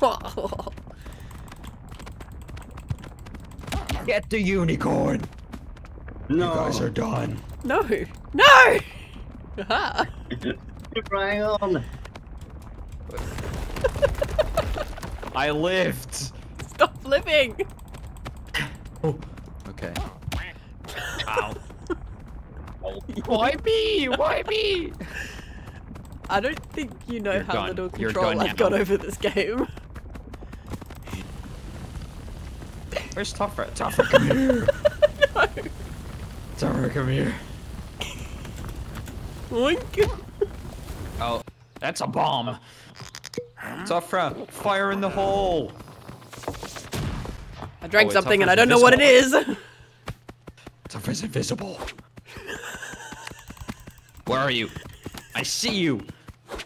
Get the unicorn. No. You guys are done. no! No! Aha. Keep on. I lived. Stop living! Oh. Okay. Ow. Why me? Why me? I don't think you know You're how done. little control I've got over this game. Where's Tuffra? Tuffra, come here. Tuffra, come here. Oh Oink. Oh, that's a bomb. Tuffra, fire in the hole. I drank Oh, it's something and I don't know what it is. Tuffra's invisible. Where are you? I see you.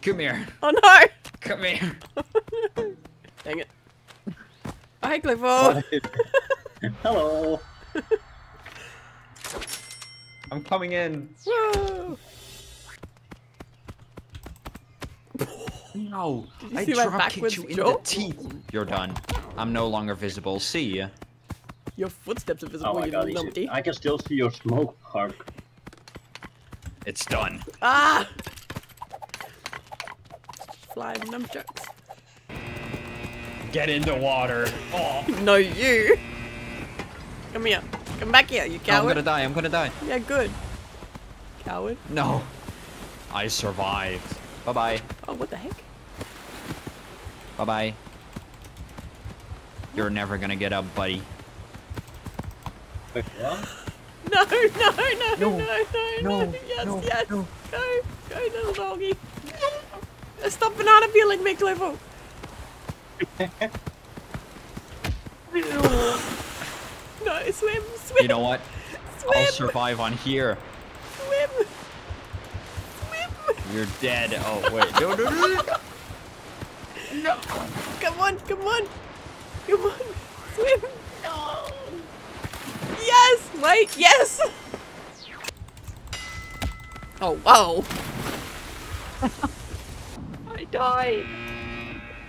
Come here. oh no! Come here. Dang it. Hi, Clifford. Hello. I'm coming in. Whoa. No, you I see my drop backwards kicked you in jump? the teeth. You're done. I'm no longer visible. See ya. Your footsteps are visible, Oh you god, numpty. I can still see your smoke arc. It's done. Ah! Flying nunchucks. Get into water. Oh. No, you! Come here. Come back here, you coward. I'm gonna die. I'm gonna die. Yeah, good. Coward. No. I survived. Bye bye. Oh, what the heck? Bye bye. You're never gonna get up, buddy. Wait, what? No, no, no, no, No, no, no, no, Yes, no, yes. no. Go, go, little doggy. Stop banana peeling me, Clifford. No, swim, swim. You know what? swim, I'll survive on here. swim. Swim. You're dead. Oh wait. No, no, no, no. No. Come on, come on. Come on. Swim. No. Yes. Wait. Yes. Oh, wow. I died.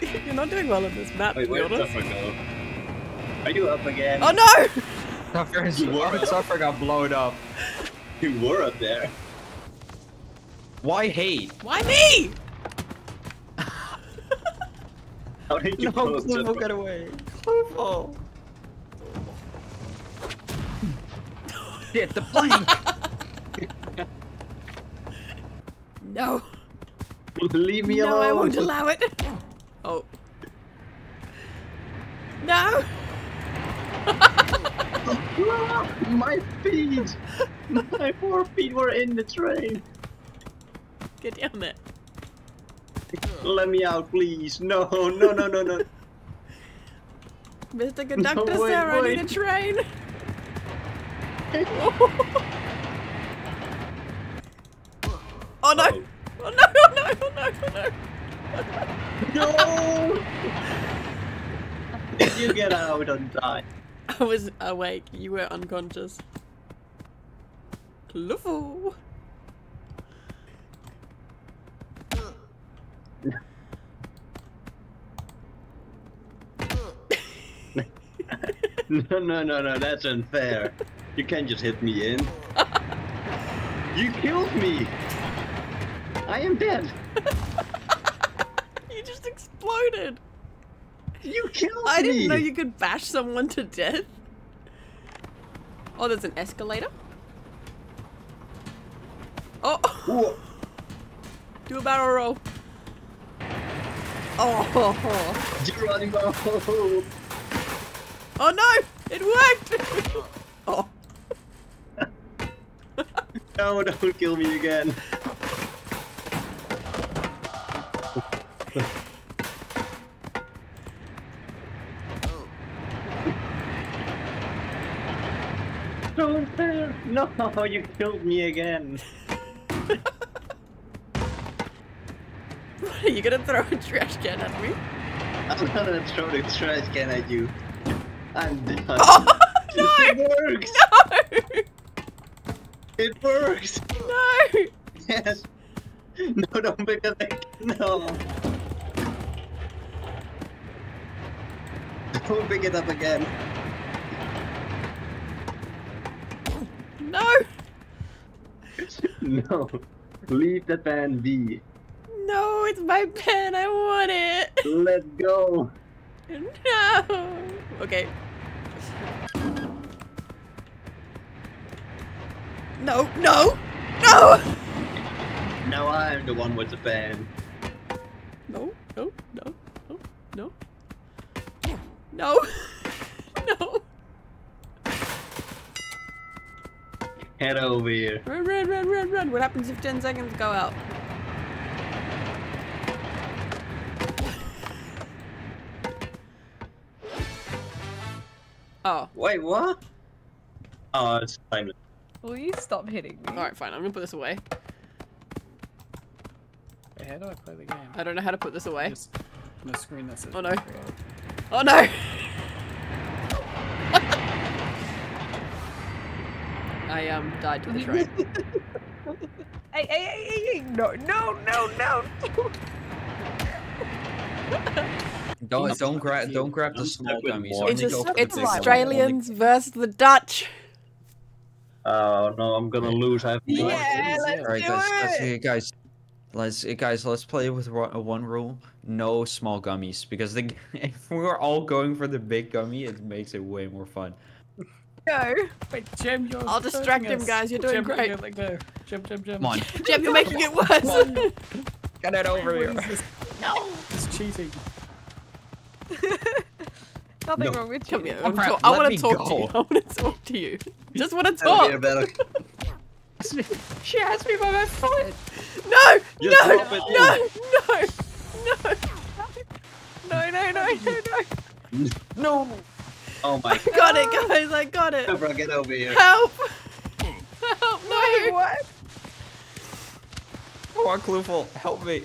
You're not doing well on this map, Wait, to be where honest. Zephyr go? Are you up again? Oh no! Suffer, You were- Suffer got blown up. You were up there. Why hate? Why me? How did you No, close Cluvo, Zephyr? get away. Cluvo. Shit, the plank. No. Leave me no, alone. I won't allow it. Oh. No! My feet! My four feet were in the train. Get down there. Let me out, please. No, no, no, no, no. Mr. Conductor, wait, sir, I need a train. oh no! Oh no, oh no, oh no, oh no. No! Did you get out and die? I was awake, you were unconscious. Cluffo. No, no, no, no, that's unfair. You can't just hit me in. You killed me! I am dead! You exploded. You killed I me! I didn't know you could bash someone to death. Oh, there's an escalator. Oh, Whoa. do a barrel roll. Oh, Geronimo! oh no, it worked. Oh, No, don't kill me again. No, you killed me again. are you gonna throw a trash can at me? I'm not gonna throw the trash can at you. I'm done. Oh no, It works! no, It works! no. Yes! No, don't pick a thing. No! Don't pick it up again. No! No. Leave the van be. No, it's my pen. I want it. Let's go. No. Okay. No, no, no! Now I'm the one with the. No, no, no, no, no. No. No. Head over here. Run, run, run, run, run. What happens if 10 seconds go out? Oh. Wait, what? Oh, it's timeless. Will you stop hitting me? Alright, fine. I'm gonna put this away. Wait, how do I play the game? I don't know how to put this away. Just on a screen that says. Oh, no. Oh no! I um died to the train. Hey, hey, hey, hey, hey! No, no, no, no! Don't don't grab don't grab the I'm small stuck with gummies. It's, just, go for the it's big one. Australians versus the Dutch. Oh no, I'm gonna lose. I have no Yeah, idea. let's Alright do guys, guys, it! hey, guys, let's hey, guys, let's play with uh, one rule: no small gummies. Because the, if we're all going for the big gummy, it makes it way more fun. Go! Wait, Jem, you're. I'll distract him, us. guys, you're doing Jem, great. Let go. Jem, Jem, Jem. Come on, Jem, you're making it worse. get it over here. What is this? No! It's cheating. Nothing No. wrong with Come you. here. I'm Crap, talk- I want to talk to you. I want to talk to you. Just want to talk. better. she has me by my foot. No! Just No! drop it. No! No! No, no, no, no, no. No. Oh my I got it, guys. I got it. god, get over here. Help! Help! Wait, what? Oh, Come on, Kloofel, help me.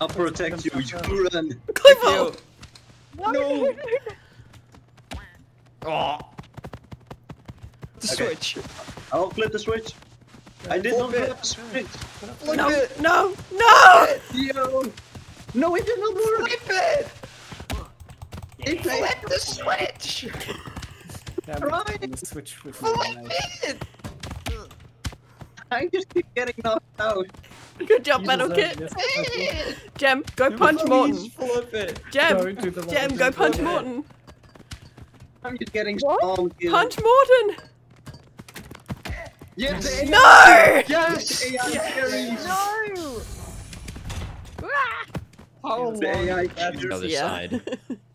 I'll protect you. You run. Clifford! No, no, no, no. Oh. The Okay. switch. I'll flip the switch. I did not Flip flip the switch. Flip No! it. No! No! Yo. No, it did not work. Flip it. It Flip the switch. Damn the switch with Flip my it. I just keep getting knocked out. Good job, You Battle deserve Kit. this. Jem, go punch Morton. Please flip it. Jem, Don't Jem, go punch Morton. I'm just getting What? spawn killed. Punch Morton. Yes. the No! Yes. AI carries. No! Ah! How The AI. The other Yeah. side.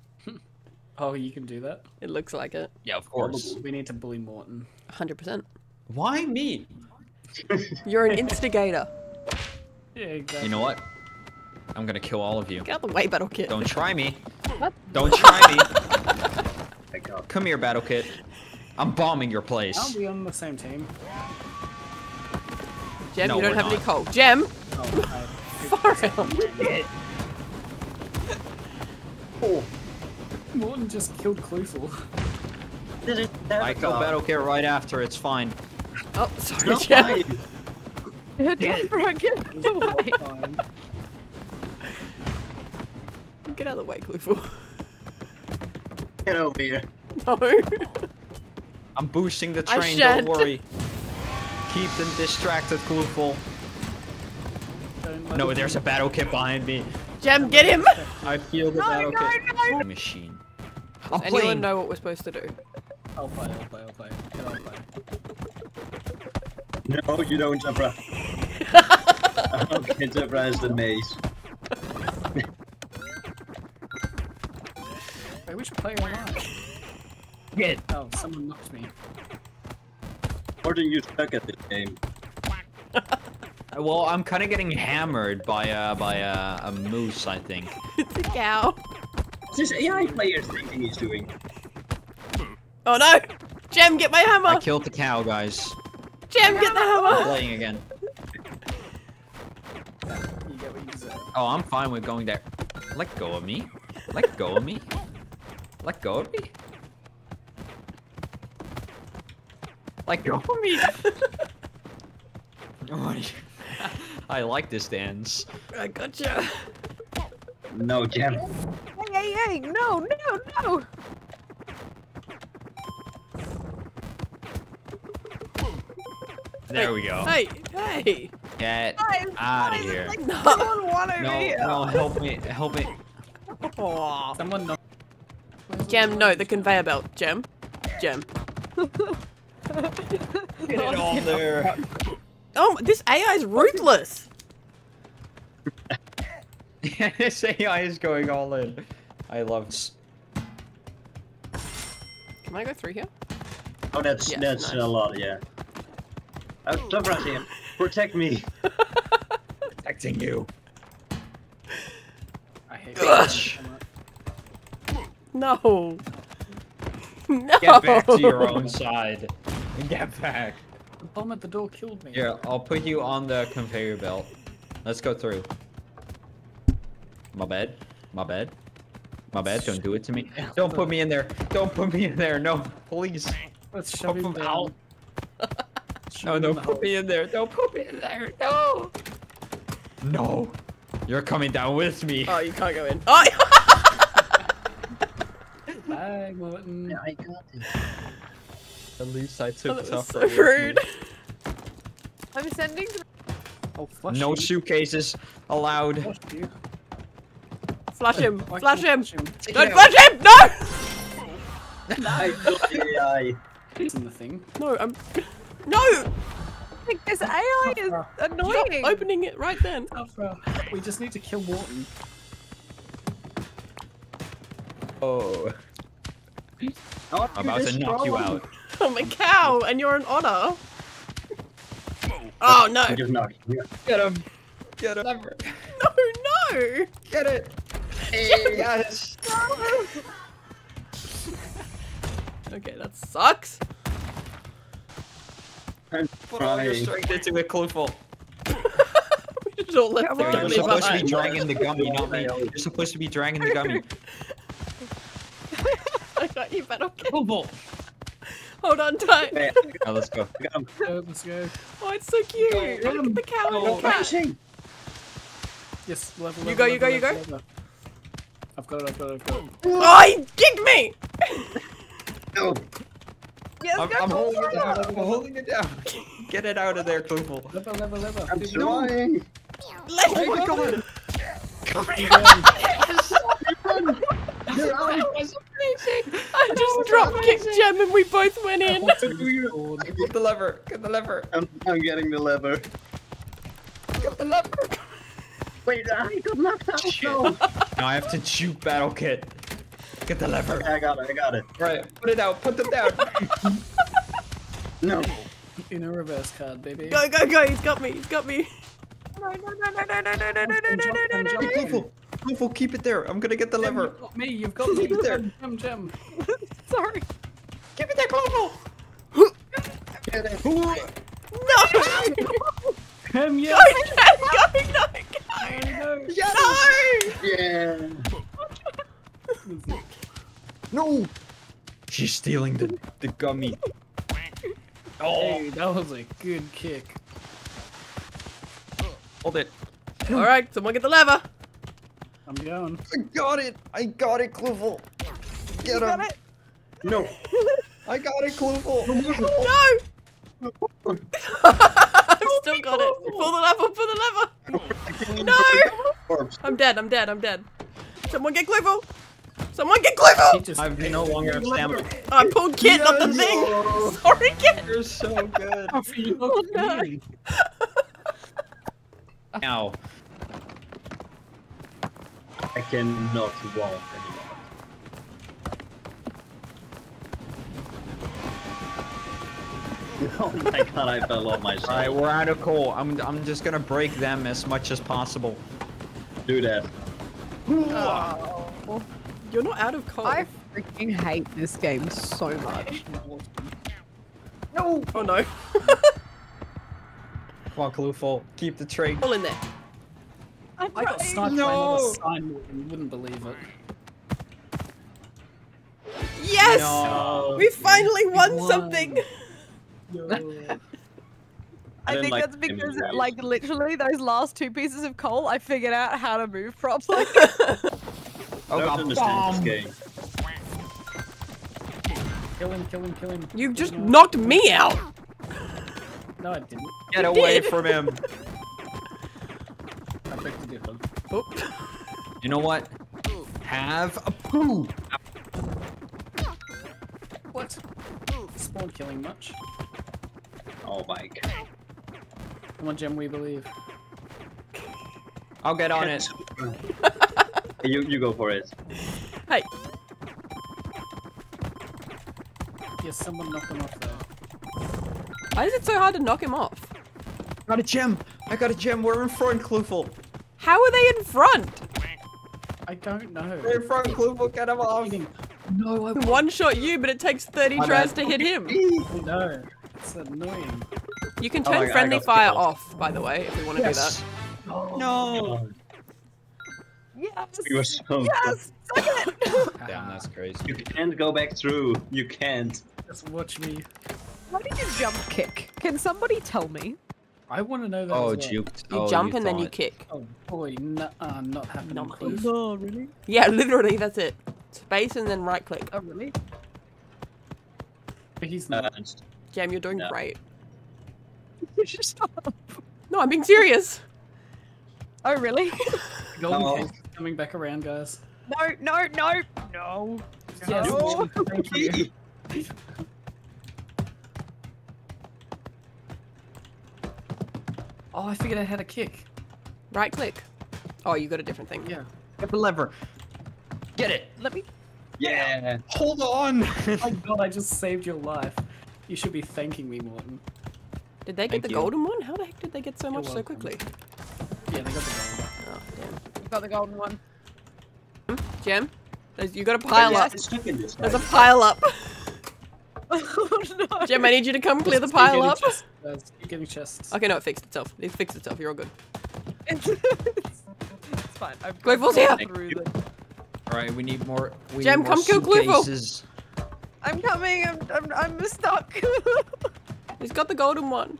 Oh, you can do that? It looks like it. Yeah, of course. We need to bully Morton. 100%. Why me? You're an instigator. Yeah, exactly. You know what? I'm gonna kill all of you. Get out the way, Battle Kit. Don't try me. What? Don't try me. Come here, Battle Kit. I'm bombing your place. Aren't we on the same team? Jem, No, you don't we're have any coal. Jem, Oh, far out. Oh. I... Morton just killed Kloofel. I kill Battle Kit right after. It's fine. Oh, sorry, No, Jem. fine. Don't forget get away. Fine. Get out of the way, Kloofel. Get over here. No. I'm boosting the train. Don't worry. Keep them distracted, Kloofel. No, there's a Battle Kit behind me. Jem, get him! I feel the No, Battle no, Kit. no. Machine. I'm Anyone playing. know what we're supposed to do? I'll play, I'll play, I'll play. Yeah, I'll play. No, you don't, Zebra. okay, Zebra is the maze. Wait, we should play online. Get. Oh, someone knocked me. Morton, you stuck at this game. Well, I'm kind of getting hammered by uh by uh, a moose, I think. It's a cow. What's this AI player thinking he's doing? Oh no! Jem, get my hammer! I killed the cow, guys. Jem, get the I'm hammer! playing again. You get what you deserve. Oh, I'm fine with going there. Let go of me. Let go of me. Let go of me. Let go of me. Oh, I like this dance. I gotcha. No, Jim. Hey, hey, hey! No, no, no! There hey, we go. Hey, hey! Get out of here. Like no, no, here. no, help me, help me. Oh. Someone no. Gem, no, the conveyor belt. Gem. Gem. Get it on there. Oh, this AI is ruthless. this AI is going all in. I love. s- Can I go through here? Oh, that's Yes, that's nice. a lot, yeah. Uh, stop rushing. Protect me. Protecting you. I hate Gosh. No. No. Get back to your own side. Get back. The bomb at the door killed me. Here, I'll put you on the conveyor belt. Let's go through. My bad. My bad. My bad. Don't do it to me. Don't put me in there. Don't put me in there. No, please. Let's shove him him out. Shove No, don't put hole. me in there. Don't put me in there. No. No. You're coming down with me. Oh, you can't go in. Oh, Bye, Morton. I got it. At least I took that was so rude. I'm sending. Oh, flush No you. suitcases allowed. Flush. Flash him. Why Flash can't him. Don't Yeah. flash him. No. I got the AI. It's in the thing. No, I'm. No. Like, this AI is annoying. Stop opening it right then. Alpha. We just need to kill Morton. Oh. Oh, I'm about to knock you out. Oh I'm a cow, and you're an otter. Oh no! I just knocked you. Get him. Get him. Never. No, no! Get it. Yes. Okay, that sucks. I'm Put all your strength into it, Kloofel. We just all left Come the on. You're gummy supposed to be dragging the gummy, not me. You're supposed to be dragging the gummy. I got you, Battle Kit. Kloofel. Hold on tight. Yeah, Now let's go. I got let's go. Oh, it's so cute. Look at the cow and Oh, the cat. Yes, level, You level, go, you level, go, you go. level. I've got it, I've got it, I've got it. Oh, he kicked me! No. Yes, I'm, I'm holding it it. down. I'm holding it down. Get it out of there, Kloofel. Level, level, level. I'm trying. Let Oh my god. going. You're out. I just drop kicked Gem and we both went in. Get the lever. Get the lever. I'm, I'm getting the lever. Get the lever. Wait, I got knocked out. No. Now I have to shoot Battle Kit. Get the lever. Okay, I got it. I got it. Right. Put it out. Put them down. No. In a reverse card, baby. Go, go, go. He's got me. He's got me. No, no, no, no, no, no, no, no, no, no, no, no, no, no. Kloofel. Kloofel, keep it there. I'm gonna get the Gem, lever. You've got me, you've got me. Keep it there. Gem, gem. Sorry. Keep it there, Kloofel. Get it. No! Gem, Go, yeah. go, go, no, go! No. No! Yeah. No. She's stealing the the gummy. Oh, Hey, that was a good kick. hold it. Alright, someone get the lever. I'm going. I got it. I got it, Kloofel. Get Got him. it? No. I got it, Kloofel. No! I've still got it. Pull the lever, pull the lever. No! I'm dead, I'm dead, I'm dead. Someone get Cliffle! Someone get Cliffle! I've no longer have stamina. I pulled Kit, not the thing! Sorry, Kit! You're so good. You look no. Ow. I cannot walk anymore. Oh my god, I fell off myself. All right, we're out of coal. I'm I'm just gonna break them as much as possible. Do that. Oh. You're not out of coal. I freaking hate this game so much. No! Oh no. Come on, Kloofel. Keep the train. All in there. I'm I got trying. sniped by No. another sign, you wouldn't believe it. Yes! No. We finally won, won. something! I I think like that's because, anyways. like, literally those last two pieces of coal, I figured out how to move properly. Oh, I don't God, bomb. this game. Kill him, kill him, kill him. You just him. knocked me out! No, I didn't. Get away did. from him. I beg to differ. Oh. You know what? Have a poo. What? Spawn killing much? Oh my god. Come on, Gem, we believe. I'll get on it. you you go for it. Hey, Yes, someone knock him off there. why is it so hard to knock him off? Got a gem. I got a gem. We're in front, Kloofel. How are they in front? I don't know. We're in front, Kloofel. Get him off. Eating- No, I One shot you, but it takes 30 My tries bad. to hit him. I know. It's annoying. You can Oh turn God, friendly got fire killed. off, by the way, if we want to Yes. do oh No. Yes. You were so Yes. Suck it. Damn, that's crazy. You can't go back through. You can't. Just watch me. Why did you jump kick? Can somebody tell me? I want to know that. Oh, as well. juked. You oh, jump and then you kick. Oh boy, no, uh, not happening. Not Cliff. No, really? Yeah, literally, that's it. Space and then right click. Oh, really? But He's Uh, not. Jam, you're doing No. great. Stop. No, I'm being serious. Oh, really? Golden No. case is coming back around, guys. No, no, no, no. Yes, No. Oh, I figured out how to kick. Right click. Oh, you got a different thing. Yeah. Get the lever. Get it. Let me. yeah. Hold on. My god, I just saved your life. You should be thanking me, Morton. Did they get Thank the you. golden one? How the heck did they get so You're much so quickly? Yeah, they got the gold. Oh, damn. Got the golden one. Jam, there's, you got a pile up. It's stuck in this. There's a pile up. oh, no. Jam, I need you to come clear the pile up. chests, guys. Keep getting chests. Okay, no, it fixed itself. It fixed itself. You're all good. it's, it's fine. I've Glyphal's I've gone here. the- All right, we need more. We Jem, need more come kill Glypho. I'm coming. I'm, I'm, I'm stuck. He's got the golden one.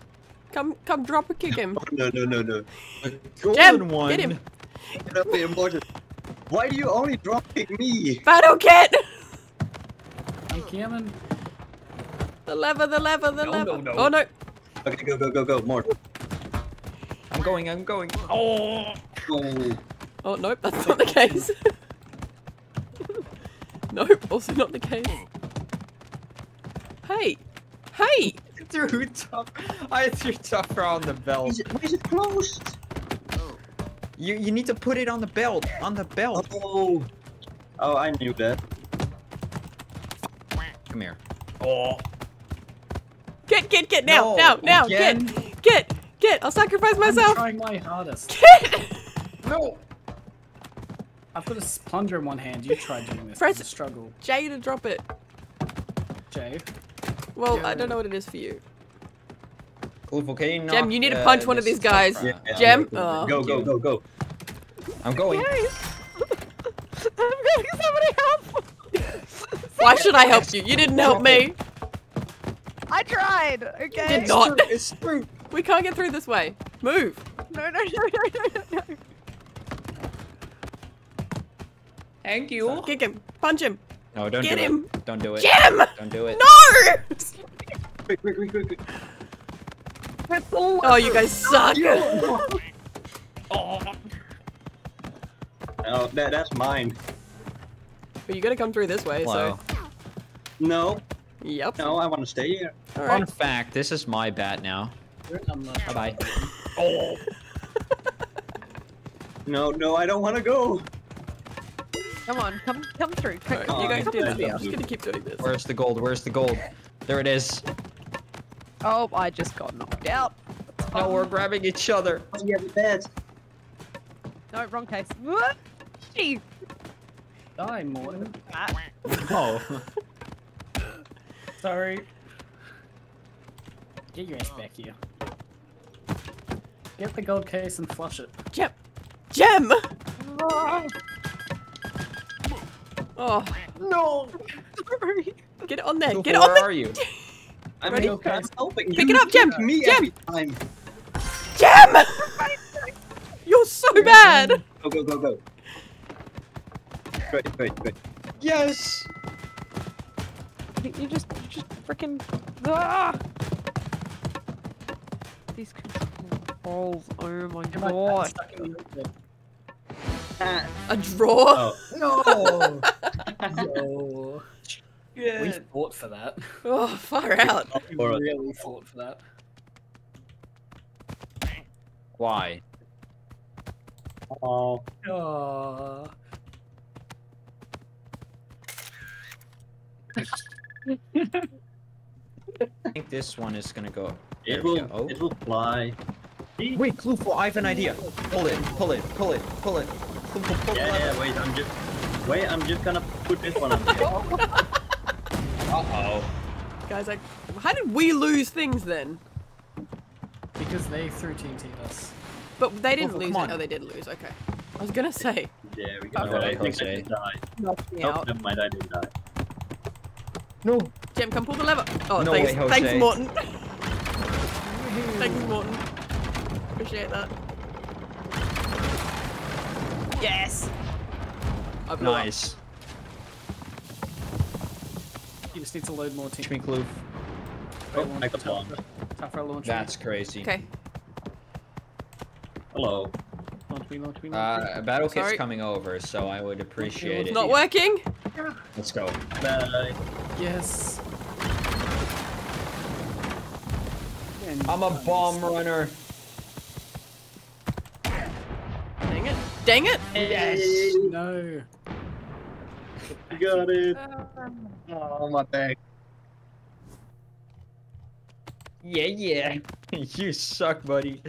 Come, come, drop a kick him. Oh, no, no, no, no. Golden Jam, one. get him. Get up there, Morton. Why do you only drop kick me? Battle kit. I'm coming. The lever, the lever, the No, lever. no, no. Oh no. Okay, go, go, go, go. More. I'm going. I'm going. Oh. Oh. Oh nope, that's not the case. nope, also not the case. Hey, hey. Threw tough. I threw tougher on the belt. Is it, why is it closed? Oh. You you need to put it on the belt. On the belt. Oh. Oh, I knew that. Come here. Oh. Get, get, get now, No, now, now. again? Get, get, get. I'll sacrifice myself. I'm trying my hardest. Get. No. I've got a plunger in one hand. You try doing this. Press- It's a struggle. Jay to drop it. Jay. Well, Yeah. I don't know what it is for you. Cliffle, can you Jem, knock, you need to uh, punch one of these guys. tough? Yeah. Jem? Go, Oh. go, go, go, go. I'm going. Guys. I'm getting somebody help. Why should I help you? You didn't help me. I tried. Okay. Did not. It's through. We can't get through this way. Move. No, no, no, no, no, no. Thank you. Kick him. Punch him. No, don't Get do him. it. Don't do it. Jim! Don't do it. No! Quick, quick, quick, quick, quick. Oh, you guys suck. Oh. Oh, that, that's mine. But you gotta come through this way, Wow. so. No, Yep. no, I want to stay here. Fun Alright. fact: This is my bat now. Bye bye. Oh. No, no, I don't want to go. Come on, come, come through. Come, Alright, come, you guys do this. I'm just gonna keep doing this. Where's the gold? Where's the gold? There it is. Oh, I just got knocked out. No, we're grabbing each other. Oh, yeah, the bed. No, wrong case. What? Gee. Die, Morton. Ah. Oh. Sorry. Get your ass oh. back here. Get the gold case and flush it. Gem! Gem! No. Oh, No. Sorry. get on there. Cliffle, Get on where there. are you? I'm, Ready? okay. I'm helping Pick you. it up, Jem, kick Me Jem. every time. Gem! You're so bad. Go, go, go, go. Great, great, great. Yes. You just, you just freaking. Ah! These controls. Oh my Get god. stuck in the open. Ah, A draw? oh. No! Yo. We Yeah. fought for that. Oh, far out. We For really fought for that. Why? Oh. Oh. I think this one is gonna go. It There we will. go. Oh. It will fly. Wait, Klufo, I have an idea. Pull it, pull it, pull it, pull it. Klufo, pull Yeah, yeah. Wait, I'm just. Wait, I'm just gonna put this one up here. Uh-oh. Guys, like, how did we lose things then? Because they threw TNT at us. But they didn't Wolfo, lose come it. Oh, they did lose. Okay. I was gonna say. There we go. Okay, I think I Jose. just died. Knocked me Oh, out. never mind. I didn't die. No. Jem, come pull the lever. Oh, No thanks, way, Jose. thanks, Morton. thanks, Morton. Appreciate that. Yes. I blew up. Nice. You just need to load more Teach team. me, Kloof. Oh, I got one. Tuffra launch. That's crazy. Okay. Hello. Launch me, launch me, launch me. Uh, battle kit's Sorry. coming over, so I would appreciate it. It's it. Not working. Let's go. Bye. Yes. I'm a bomb runner. Dang it. Dang it. Yes. No. You got it. Oh my back. Yeah, yeah. you suck, buddy.